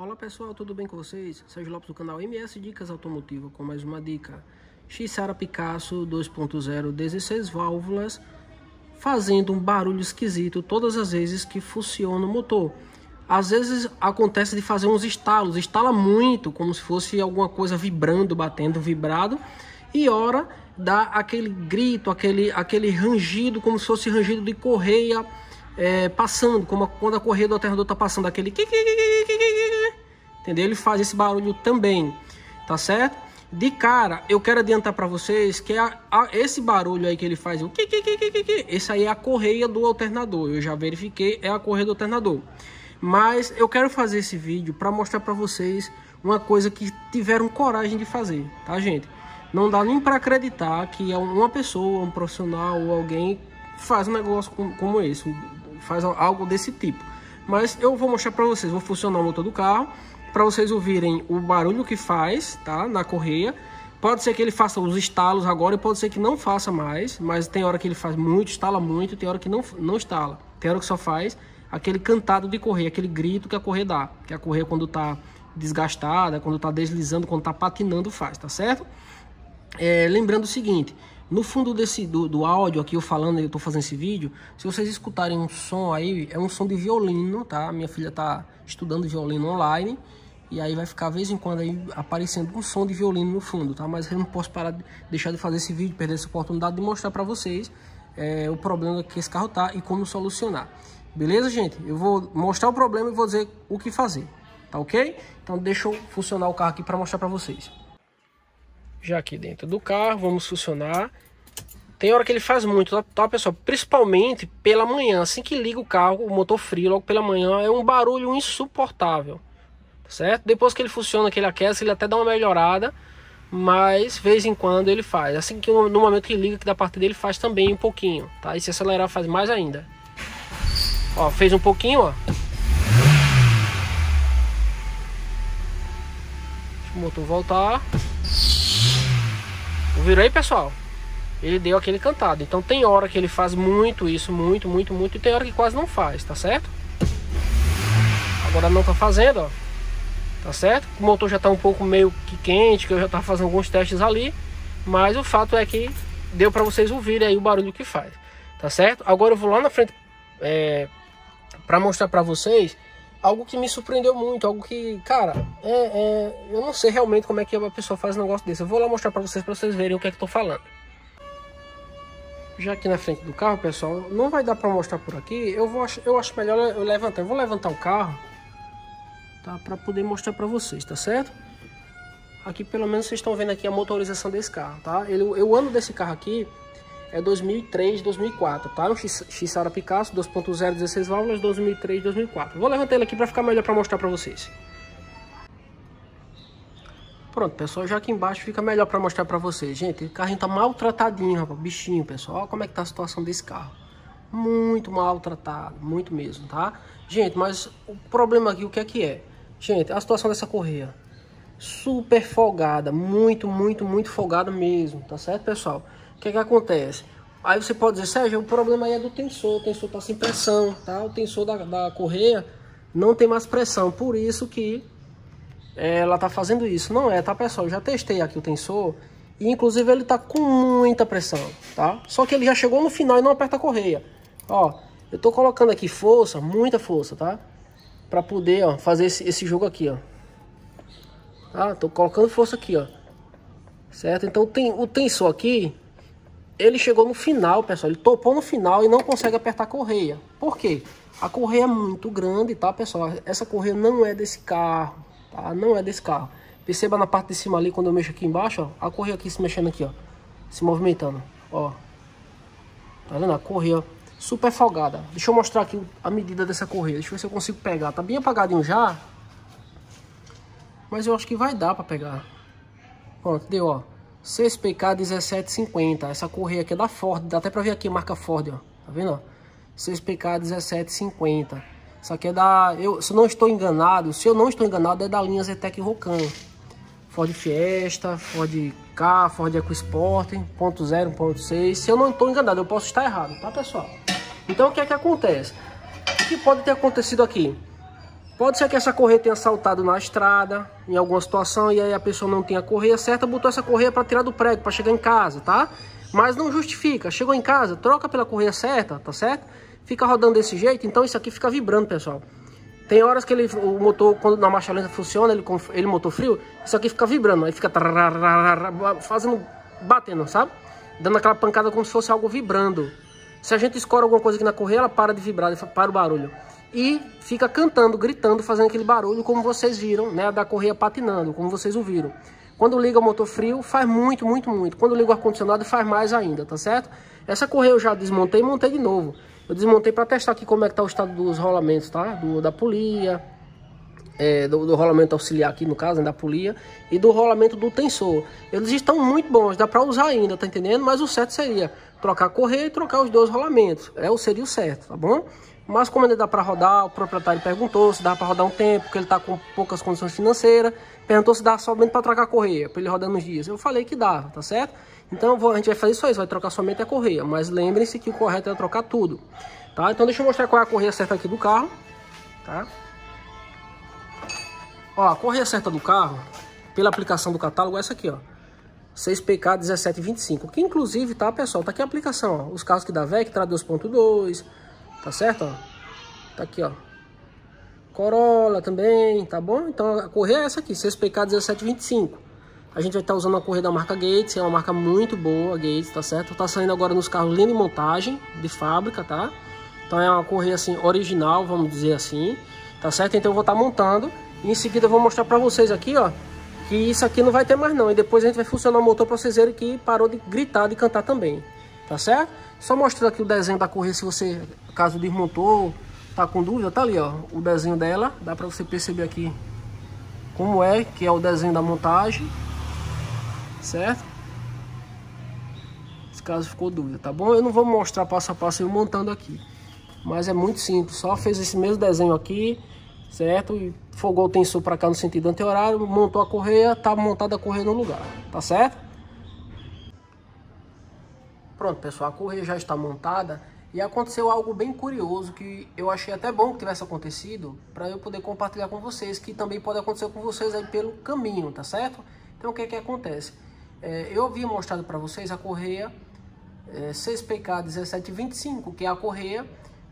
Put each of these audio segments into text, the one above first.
Olá pessoal, tudo bem com vocês? Sérgio Lopes do canal MS Dicas Automotiva com mais uma dica. Xara Picasso 2.0 16 válvulas fazendo um barulho esquisito todas as vezes que funciona o motor. Às vezes acontece de fazer uns estalos, estala muito, como se fosse alguma coisa vibrando, batendo, vibrado, e ora dá aquele grito, aquele, aquele rangido, como se fosse rangido de correia é, passando, como quando a correia do alternador está passando, aquele entendeu? Ele faz esse barulho também, tá certo? De cara, eu quero adiantar para vocês que a, a, esse barulho aí que ele faz, o esse aí é a correia do alternador. Eu já verifiquei, é a correia do alternador. Mas eu quero fazer esse vídeo para mostrar para vocês uma coisa que tiveram coragem de fazer, tá, gente? Não dá nem para acreditar que uma pessoa, um profissional ou alguém faz um negócio como esse, faz algo desse tipo. Mas eu vou mostrar para vocês, vou funcionar o motor do carro, para vocês ouvirem o barulho que faz, tá, na correia. Pode ser que ele faça os estalos agora e pode ser que não faça mais, mas tem hora que ele faz muito, estala muito, tem hora que não, não estala. Tem hora que só faz aquele cantado de correia, aquele grito que a correia dá, que a correia quando tá desgastada, quando tá deslizando, quando tá patinando faz, tá certo? É, lembrando o seguinte, no fundo desse do, do áudio aqui eu falando, eu tô fazendo esse vídeo, se vocês escutarem um som aí, é um som de violino, tá? Minha filha tá estudando violino online e aí vai ficar vez em quando aí aparecendo um som de violino no fundo, tá? Mas eu não posso parar de deixar de fazer esse vídeo, perder essa oportunidade de mostrar para vocês é, o problema que esse carro tá e como solucionar. Beleza, gente? Eu vou mostrar o problema e vou dizer o que fazer, tá ok? Então deixa eu funcionar o carro aqui para mostrar para vocês já aqui dentro do carro, vamos funcionar. Tem hora que ele faz muito, tá, tá, pessoal? Principalmente pela manhã, assim que liga o carro, o motor frio, logo pela manhã, é um barulho insuportável, tá certo? Depois que ele funciona, que ele aquece, ele até dá uma melhorada, mas vez em quando ele faz. Assim que no momento que liga, que da parte dele faz também um pouquinho, tá? E se acelerar faz mais ainda. Ó, fez um pouquinho, ó. Deixa o motor voltar. Ouviram aí, pessoal? Ele deu aquele cantado. Então tem hora que ele faz muito isso, muito, muito, muito. E tem hora que quase não faz, tá certo? Agora não tá fazendo, ó. Tá certo? O motor já tá um pouco meio que quente, que eu já tava fazendo alguns testes ali. Mas o fato é que deu para vocês ouvirem aí o barulho que faz. Tá certo? Agora eu vou lá na frente é, para mostrar para vocês algo que me surpreendeu muito, algo que, cara, é, é, eu não sei realmente como é que a pessoa faz um negócio desse. Eu vou lá mostrar para vocês, para vocês verem o que é que tô falando. Já aqui na frente do carro, pessoal, não vai dar para mostrar por aqui. Eu vou, eu acho melhor eu levantar. Eu vou levantar o carro, tá, para poder mostrar para vocês, tá certo? Aqui pelo menos vocês estão vendo aqui a motorização desse carro, tá? Ele, eu ando desse carro aqui é 2003, 2004, tá? Um Xara Picasso 2.0, 16 válvulas, 2003, 2004. Vou levantar ele aqui para ficar melhor para mostrar para vocês. Pronto, pessoal, já aqui embaixo fica melhor para mostrar para vocês. Gente, o carrinho tá maltratadinho, rapaz, bichinho, pessoal. Olha como é que tá a situação desse carro. Muito maltratado, muito mesmo, tá? Gente, mas o problema aqui, o que é que é? Gente, a situação dessa correia. Super folgada, muito, muito, muito folgada mesmo, tá certo, pessoal? O que, que acontece? Aí você pode dizer, Sérgio, o problema aí é do tensor, o tensor está sem pressão, tá? O tensor da, da correia não tem mais pressão, por isso que ela está fazendo isso. Não é, tá pessoal? Eu já testei aqui o tensor e inclusive ele está com muita pressão, tá? Só que ele já chegou no final e não aperta a correia. Ó, eu estou colocando aqui força, muita força, tá? Para poder, ó, fazer esse, esse jogo aqui, ó. Tá? Tô colocando força aqui, ó. Certo? Então tem o tensor aqui, ele chegou no final, pessoal. Ele topou no final e não consegue apertar a correia. Por quê? A correia é muito grande, tá, pessoal? Essa correia não é desse carro, tá? Não é desse carro. Perceba na parte de cima ali, quando eu mexo aqui embaixo, ó. A correia aqui se mexendo aqui, ó. Se movimentando, ó. Tá vendo? A correia super folgada. Deixa eu mostrar aqui a medida dessa correia. Deixa eu ver se eu consigo pegar. Tá bem apagadinho já. Mas eu acho que vai dar pra pegar. Pronto, deu, ó. 6PK 1750. Essa correia aqui é da Ford. Dá até pra ver aqui a marca Ford, ó. Tá vendo, ó? 6PK 1750. Isso aqui é da... Eu, se eu não estou enganado, se eu não estou enganado, é da linha Zetec Rocan. Ford Fiesta, Ford K, Ford EcoSport, 1.0, 1.6. Se eu não estou enganado, eu posso estar errado, tá, pessoal? Então, o que é que acontece? O que pode ter acontecido aqui? Pode ser que essa correia tenha saltado na estrada, em alguma situação, e aí a pessoa não tinha a correia certa, botou essa correia para tirar do prego, para chegar em casa, tá? Mas não justifica. Chegou em casa, troca pela correia certa, tá certo? Fica rodando desse jeito, então isso aqui fica vibrando, pessoal. Tem horas que ele, o motor, quando na marcha lenta funciona, ele, ele motor frio, isso aqui fica vibrando, aí fica fazendo, batendo, sabe? Dando aquela pancada como se fosse algo vibrando. Se a gente escora alguma coisa aqui na correia, ela para de vibrar, para o barulho. E fica cantando, gritando, fazendo aquele barulho como vocês viram, né? Da correia patinando, como vocês ouviram. Quando liga o motor frio, faz muito, muito, muito. Quando liga o ar-condicionado, faz mais ainda, tá certo? Essa correia eu já desmontei e montei de novo. Eu desmontei para testar aqui como é que tá o estado dos rolamentos, tá? Do, da polia, é, do, do, rolamento auxiliar aqui no caso, né, da polia, e do rolamento do tensor. Eles estão muito bons, dá para usar ainda, tá entendendo? Mas o certo seria trocar a correia e trocar os dois rolamentos. É seria o certo, tá bom? Mas como ainda dá para rodar, o proprietário perguntou se dá para rodar um tempo, porque ele está com poucas condições financeiras. Perguntou se dá somente para trocar a correia, para ele rodar nos dias. Eu falei que dava, tá certo? Então a gente vai fazer isso aí, vai trocar somente a correia. Mas lembrem-se que o correto é trocar tudo. Tá? Então deixa eu mostrar qual é a correia certa aqui do carro. Tá? Ó, a correia certa do carro, pela aplicação do catálogo, é essa aqui, ó. 6PK 1725. Que inclusive, tá, pessoal? Tá aqui a aplicação, ó. Os carros que dá VEC, TRA 2.2, tá certo, ó? Tá aqui, ó. Corolla também, tá bom? Então a correia é essa aqui, 6PK 1725. A gente vai estar tá usando a correia da marca Gates, é uma marca muito boa, Gates, tá certo? Tá saindo agora nos carros linha de montagem, de fábrica, tá? Então é uma correia assim, original, vamos dizer assim, tá certo? Então eu vou estar tá montando e em seguida eu vou mostrar pra vocês aqui, ó, que isso aqui não vai ter mais não. E depois a gente vai funcionar o motor pra vocês verem que parou de gritar, de cantar também, tá certo? Só mostrando aqui o desenho da correia, se você, caso desmontou, tá com dúvida, tá ali, ó, o desenho dela, dá pra você perceber aqui como é, que é o desenho da montagem certo? Se caso ficou dúvida, tá bom? Eu não vou mostrar passo a passo eu montando aqui, mas é muito simples, só fez esse mesmo desenho aqui, certo? E fogou o tensor para cá no sentido anti-horário, montou a correia, tá montada a correia no lugar, tá certo? Pronto, pessoal, a correia já está montada e aconteceu algo bem curioso que eu achei até bom que tivesse acontecido para eu poder compartilhar com vocês, que também pode acontecer com vocês aí pelo caminho, tá certo? Então o que é que acontece? É, eu havia mostrado para vocês a correia é, 6PK 1725, que é a correia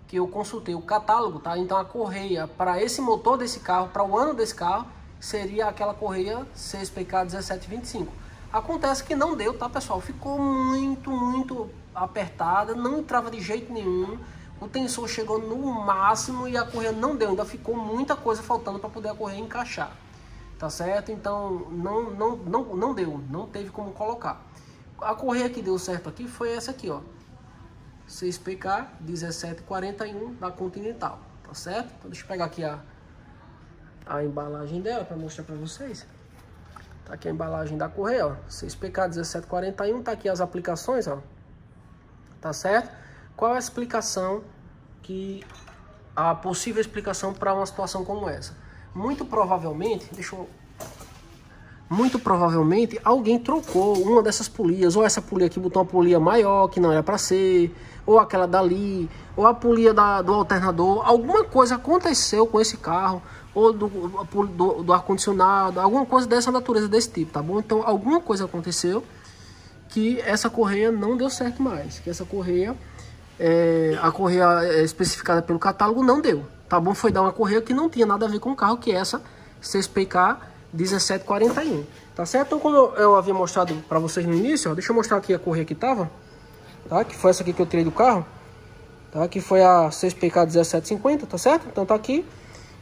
que eu consultei o catálogo, tá? Então a correia para esse motor desse carro, para o ano desse carro, seria aquela correia 6PK 1725. Acontece que não deu, tá, pessoal? Ficou muito, muito apertada, não entrava de jeito nenhum. O tensor chegou no máximo e a correia não deu, ainda ficou muita coisa faltando para poder a correia encaixar tá certo? Então não, não, não, não deu, não teve como colocar. A correia que deu certo aqui foi essa aqui, ó. 6PK 1741 da Continental, tá certo? Então deixa eu pegar aqui a, a embalagem dela para mostrar para vocês. Tá aqui a embalagem da correia, ó. 6PK 1741, tá aqui as aplicações, ó. Tá certo? Qual a explicação que a possível explicação para uma situação como essa? muito provavelmente, deixa eu muito provavelmente alguém trocou uma dessas polias, ou essa polia aqui botou uma polia maior que não era para ser, ou aquela dali, ou a polia da, do alternador, alguma coisa aconteceu com esse carro, ou do, do, do ar-condicionado, alguma coisa dessa natureza, desse tipo, tá bom? Então alguma coisa aconteceu que essa correia não deu certo mais, que essa correia, é, a correia é, especificada pelo catálogo não deu, tá bom? Foi dar uma correia que não tinha nada a ver com o carro, que é essa 6PK 1741, tá certo? Então, como eu havia mostrado para vocês no início, ó, deixa eu mostrar aqui a correia que tava, tá? Que foi essa aqui que eu tirei do carro, tá? Que foi a 6PK 1750, tá certo? Então tá aqui.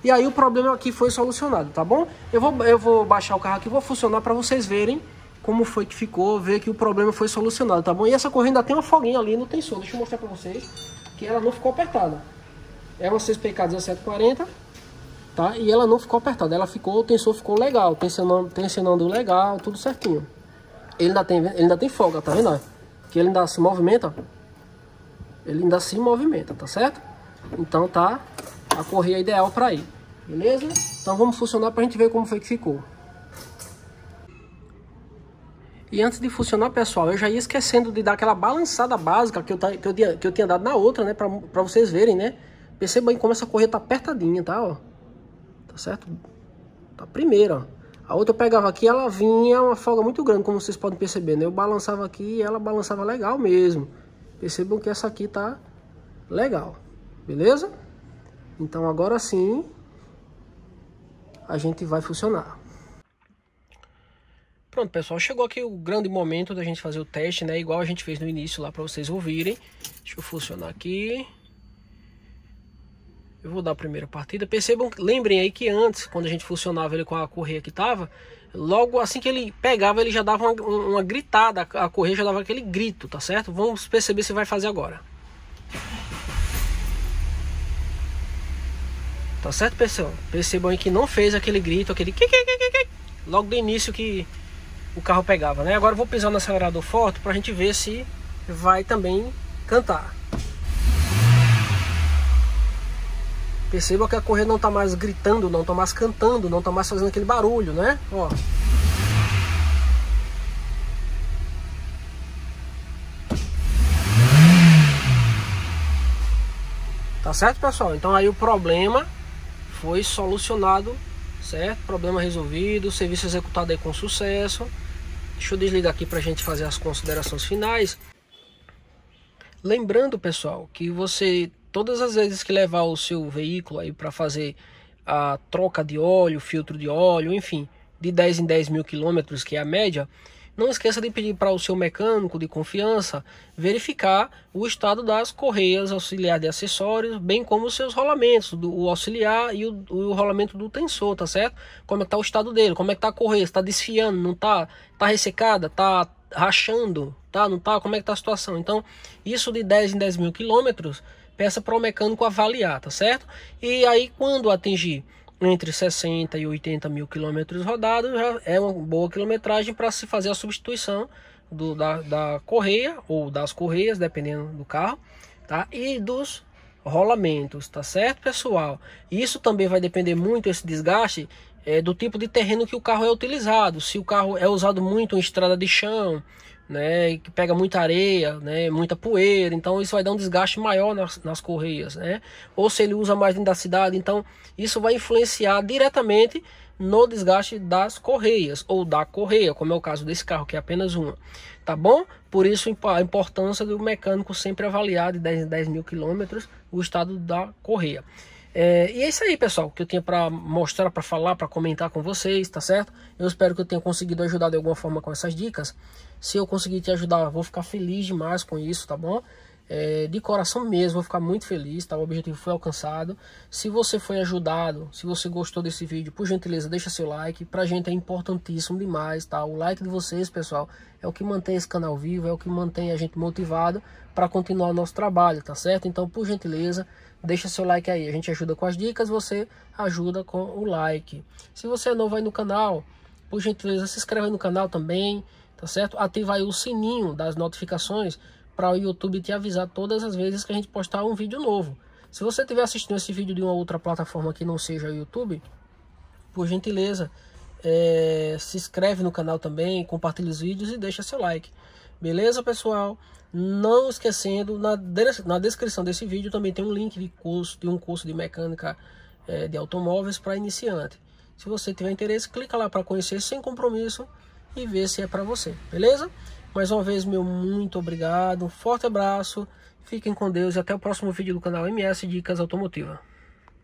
E aí o problema aqui foi solucionado, tá bom? Eu vou, eu vou baixar o carro aqui, vou funcionar para vocês verem como foi que ficou, ver que o problema foi solucionado, tá bom? E essa correia ainda tem uma folguinha ali no tensor, deixa eu mostrar para vocês que ela não ficou apertada. É uma 6PK 1740, tá? E ela não ficou apertada, ela ficou, o tensor ficou legal, tensionando, tensionando legal, tudo certinho. Ele ainda tem, ele ainda tem folga, tá vendo? Que ele ainda se movimenta, ele ainda se movimenta, tá certo? Então tá a correia ideal para ir, beleza? Então vamos funcionar para a gente ver como foi que ficou. E antes de funcionar, pessoal, eu já ia esquecendo de dar aquela balançada básica que eu, que eu, tinha, que eu tinha dado na outra, né? Pra vocês verem, né? Perceba aí como essa correia tá apertadinha, tá? Ó. tá certo? A primeira, a outra eu pegava aqui, ela vinha uma folga muito grande, como vocês podem perceber, né? Eu balançava aqui e ela balançava legal mesmo. Percebam que essa aqui tá legal, beleza? Então agora sim, a gente vai funcionar. Pronto, pessoal, chegou aqui o grande momento da gente fazer o teste, né? Igual a gente fez no início lá para vocês ouvirem. Deixa eu funcionar aqui. Eu vou dar a primeira partida. Percebam, lembrem aí que antes, quando a gente funcionava ele com a correia que tava, logo assim que ele pegava, ele já dava uma, uma gritada, a correia já dava aquele grito, tá certo? Vamos perceber se vai fazer agora. Tá certo, pessoal? Percebam aí que não fez aquele grito, aquele logo do início que o carro pegava, né? Agora eu vou pisar no acelerador forte pra gente ver se vai também cantar. Perceba que a correia não está mais gritando, não está mais cantando, não está mais fazendo aquele barulho, né? Ó. Tá certo, pessoal? Então aí o problema foi solucionado, certo? Problema resolvido, serviço executado aí com sucesso. Deixa eu desligar aqui para a gente fazer as considerações finais. Lembrando, pessoal, que você todas as vezes que levar o seu veículo aí para fazer a troca de óleo, filtro de óleo, enfim, de 10 em 10 mil quilômetros, que é a média, não esqueça de pedir para o seu mecânico de confiança verificar o estado das correias auxiliar de acessórios, bem como os seus rolamentos, do, o auxiliar e o, o rolamento do tensor, tá certo? Como é que tá o estado dele, como é que tá a correia, está desfiando, não tá, tá ressecada, tá rachando, tá, não tá, como é que tá a situação. Então, isso de 10 em 10 mil quilômetros peça para o mecânico avaliar, tá certo? E aí quando atingir entre 60 e 80 mil quilômetros rodados, já é uma boa quilometragem para se fazer a substituição do, da, da correia ou das correias, dependendo do carro, tá? E dos rolamentos, tá certo, pessoal? Isso também vai depender muito esse desgaste é, do tipo de terreno que o carro é utilizado. Se o carro é usado muito em estrada de chão, né, que pega muita areia, né, muita poeira, então isso vai dar um desgaste maior nas, nas correias, né? Ou se ele usa mais dentro da cidade, então isso vai influenciar diretamente no desgaste das correias ou da correia, como é o caso desse carro que é apenas uma, tá bom? Por isso a importância do mecânico sempre avaliar de 10 em 10 mil quilômetros o estado da correia. É, e é isso aí, pessoal, que eu tinha para mostrar, para falar, para comentar com vocês, tá certo? Eu espero que eu tenha conseguido ajudar de alguma forma com essas dicas. Se eu conseguir te ajudar, vou ficar feliz demais com isso, tá bom? É, de coração mesmo, vou ficar muito feliz, tá? O objetivo foi alcançado. Se você foi ajudado, se você gostou desse vídeo, por gentileza, deixa seu like. Pra gente é importantíssimo demais, tá? O like de vocês, pessoal, é o que mantém esse canal vivo, é o que mantém a gente motivado para continuar o nosso trabalho, tá certo? Então, por gentileza, deixa seu like aí. A gente ajuda com as dicas, você ajuda com o like. Se você é novo aí no canal, por gentileza, se inscreve no canal também, tá certo? Ativa aí o sininho das notificações para o YouTube te avisar todas as vezes que a gente postar um vídeo novo. Se você estiver assistindo esse vídeo de uma outra plataforma que não seja o YouTube, por gentileza, é, se inscreve no canal também, compartilha os vídeos e deixa seu like. Beleza, pessoal? Não esquecendo, na, na descrição desse vídeo também tem um link de curso, de um curso de mecânica é, de automóveis para iniciante. Se você tiver interesse, clica lá para conhecer sem compromisso e ver se é para você, beleza? Mais uma vez, meu muito obrigado, um forte abraço, fiquem com Deus e até o próximo vídeo do canal MS Dicas Automotiva.